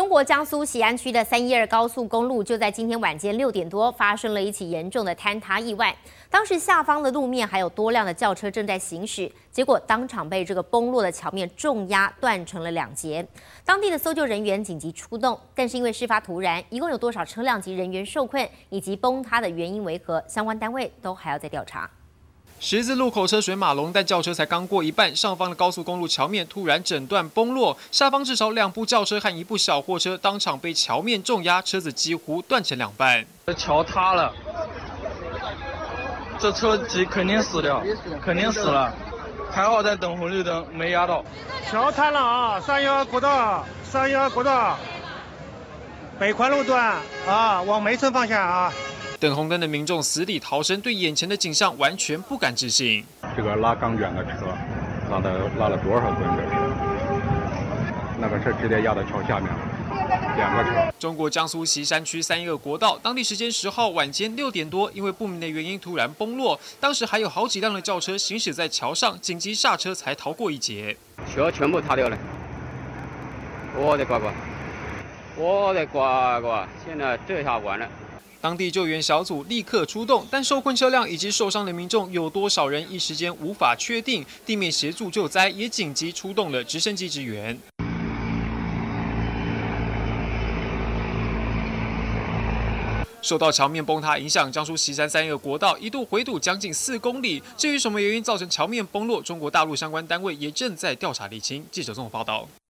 中国江苏西安区的三一二高速公路就在今天晚间六点多发生了一起严重的坍塌意外。当时下方的路面还有多辆的轿车正在行驶，结果当场被这个崩落的桥面重压断成了两截。当地的搜救人员紧急出动，但是因为事发突然，一共有多少车辆及人员受困，以及崩塌的原因为何，相关单位都还要再调查。十字路口车水马龙，但轿车才刚过一半，上方的高速公路桥面突然整段崩落，下方至少两部轿车和一部小货车当场被桥面重压，车子几乎断成两半。这桥塌了，这车几肯定死掉，肯定死了，还好在等红绿灯，没压到。桥塌了啊！三幺二国道，三幺二国道，北环路段啊，往梅村方向啊。等红灯的民众死里逃生，对眼前的景象完全不敢置信。这个拉钢卷的车，拉的拉了多少吨？那个车直接压到桥下面了，两个车。中国江苏锡山区三一二国道，当地时间十号晚间六点多，因为不明的原因突然崩落，当时还有好几辆的轿车行驶在桥上，紧急刹车才逃过一劫。车全部塌掉了，我的乖乖，我的乖乖，现在这下完了。当地救援小组立刻出动，但受困车辆以及受伤的民众有多少人，一时间无法确定。地面协助救灾也紧急出动了直升机支援。受到桥面崩塌影响，江苏锡山三个国道一度回堵将近四公里。至于什么原因造成桥面崩落，中国大陆相关单位也正在调查厘清。记者综合报道。